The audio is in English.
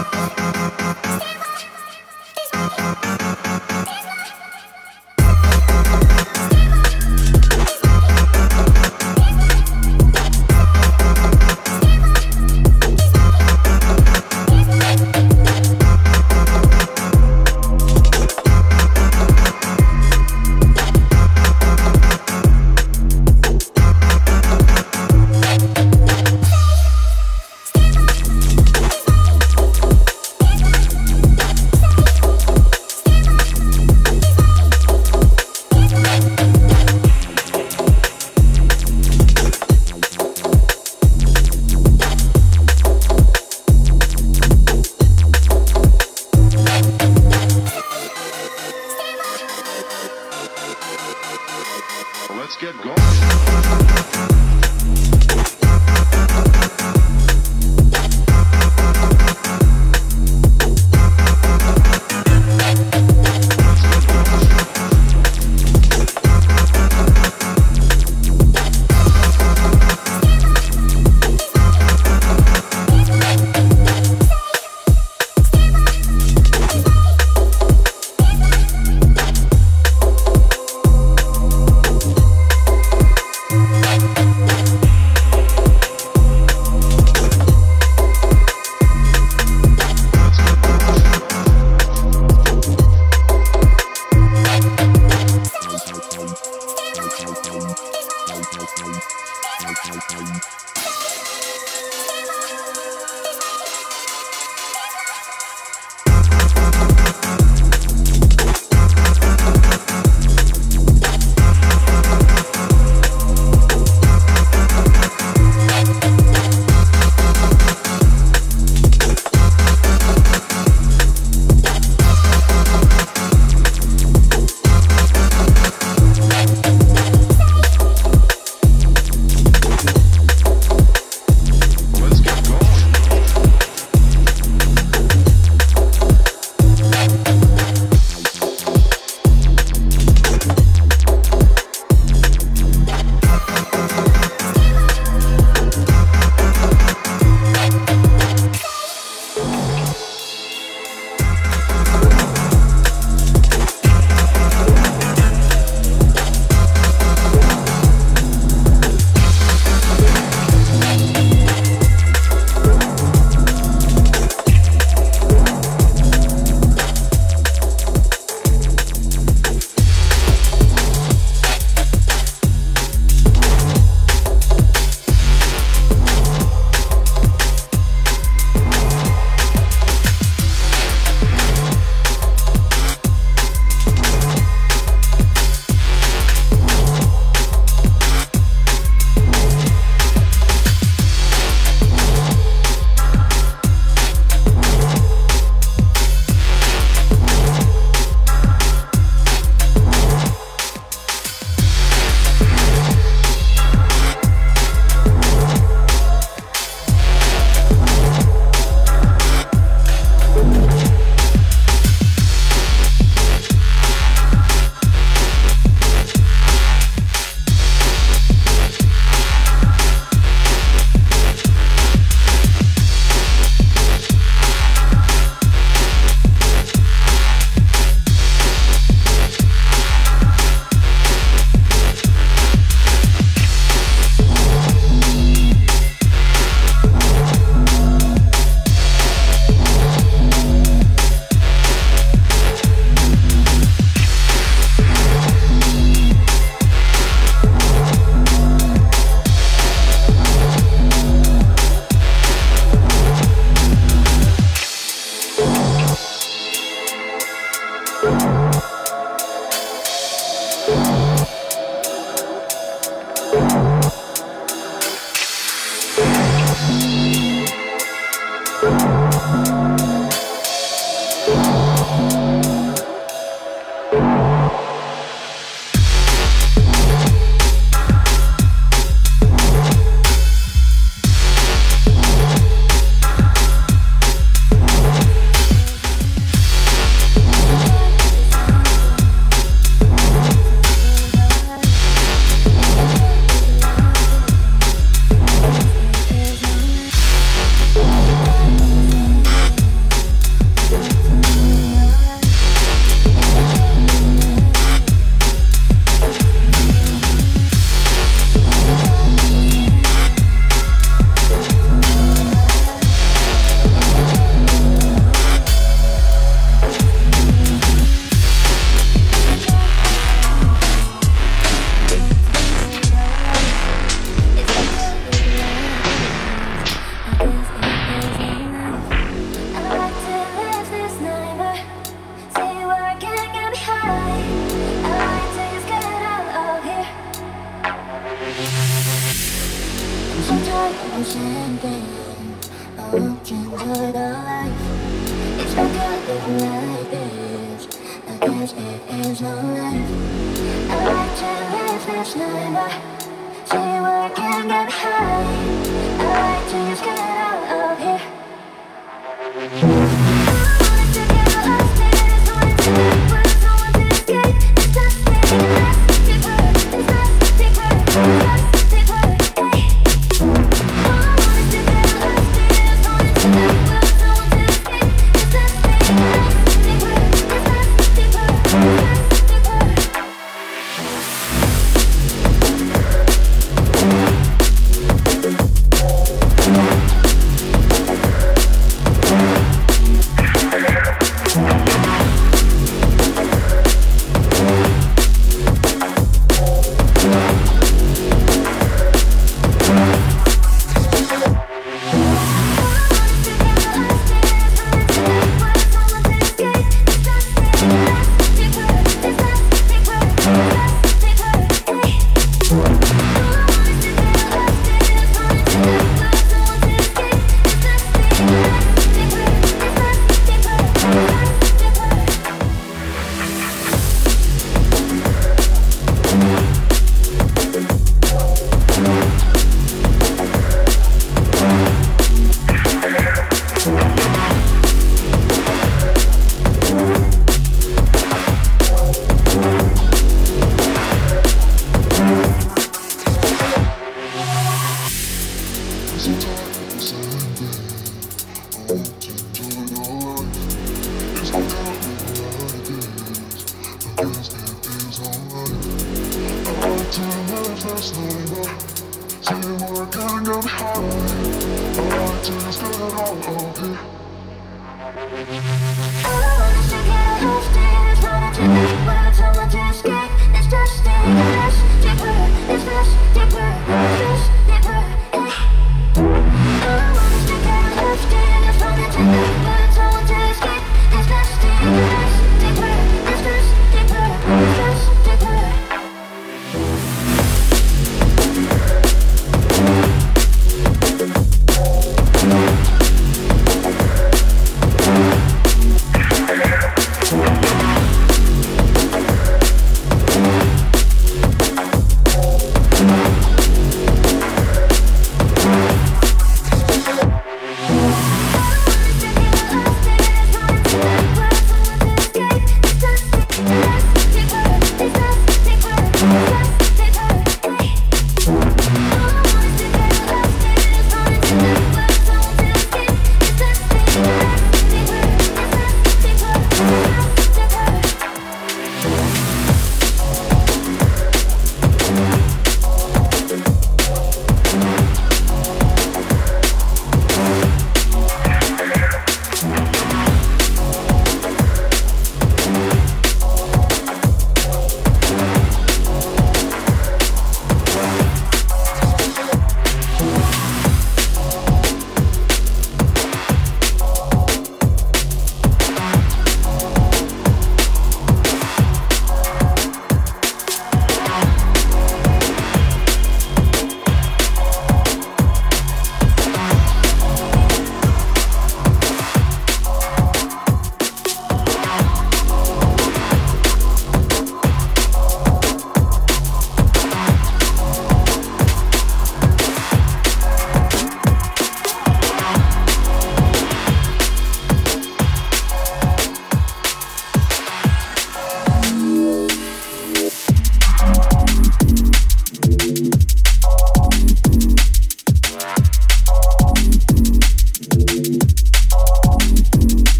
Thank